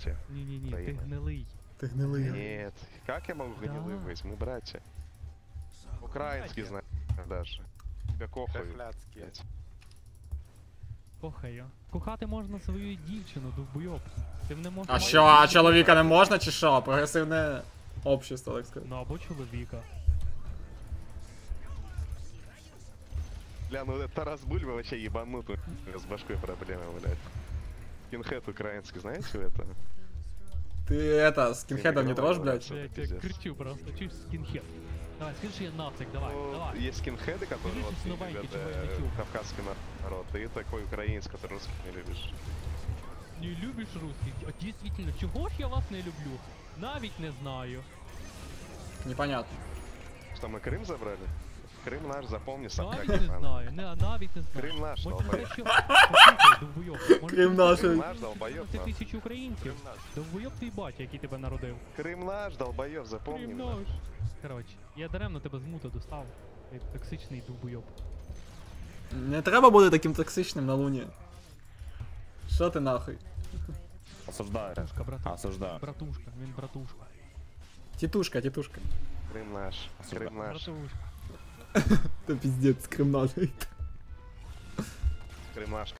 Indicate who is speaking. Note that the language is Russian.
Speaker 1: братья.
Speaker 2: Ні-ні-ні, ти
Speaker 1: Україна.
Speaker 2: гнилий.
Speaker 3: Ти гнилий.
Speaker 1: Нет, как я могу гнилым
Speaker 2: Да.
Speaker 1: быть? Мы братья. Украинский знаю даже. Тебя кохаю.
Speaker 4: Кохляцькі.
Speaker 1: блядь.
Speaker 2: Кохаю. Кохати можна свою дівчину, довбойоб. Ти не можеш.
Speaker 3: А
Speaker 2: мати
Speaker 3: що, а
Speaker 2: дівчину.
Speaker 3: чоловіка не можна чи що? Прогресивне общество, так сказати.
Speaker 2: Ну або чоловіка.
Speaker 1: Бля, ну этот Тарас Бульба вообще ебанутый. С башкой проблемы, блядь. Кинхед украинский, знаете вы это?
Speaker 3: Ти это, скінхедом не трожь, блядь?
Speaker 1: Что
Speaker 2: Блять,
Speaker 1: ты
Speaker 2: я
Speaker 1: пиздец.
Speaker 2: кричу просто, чуєш скінхед. Давай, скажи нацик, давай,
Speaker 1: Ну,
Speaker 2: давай.
Speaker 1: есть скинхеды, которые
Speaker 2: Скажи,
Speaker 1: вот
Speaker 2: что
Speaker 1: не
Speaker 2: новенький,
Speaker 1: любят
Speaker 2: чего я
Speaker 1: э,
Speaker 2: не чул.
Speaker 1: кавказский народ, и такой украинский, который русский не любишь.
Speaker 2: Не любиш русських? А дійсно, чого ж я вас не люблю? Навіть не знаю.
Speaker 3: Непонятно.
Speaker 1: Что, мы Крым забрали? Крым наш, запомни сам как
Speaker 2: Навіть не
Speaker 1: ебаный.
Speaker 2: знаю, не, навіть не знаю.
Speaker 1: Крим наш,
Speaker 2: Може
Speaker 1: долбоёб.
Speaker 2: це що? Послухай, довбойоб. Може,
Speaker 3: Крим
Speaker 2: це-
Speaker 3: наш.
Speaker 1: Крым наш, долбоёб
Speaker 2: Це
Speaker 1: нахуй.
Speaker 2: тисячі українців. Довбойоб твій батя, який тебе народив.
Speaker 1: Крым наш, долбоёб, запомни.
Speaker 2: Крим
Speaker 1: нахуй.
Speaker 2: наш. Коротше, я даремно тебе з мута достав. Ти токсичний довбойоб.
Speaker 3: Не треба бути таким токсичним на луні. Що ти нахуй?
Speaker 5: Осуждаю.
Speaker 2: Братушка, братушка.
Speaker 5: Осуждаю.
Speaker 2: Братушка, він братушка.
Speaker 3: Тітушка, тітушка.
Speaker 1: Крым наш,
Speaker 5: Осуждаю.
Speaker 1: Крым наш,
Speaker 2: Братушка.
Speaker 3: Та піздець, кримнажий.
Speaker 1: Крым наш,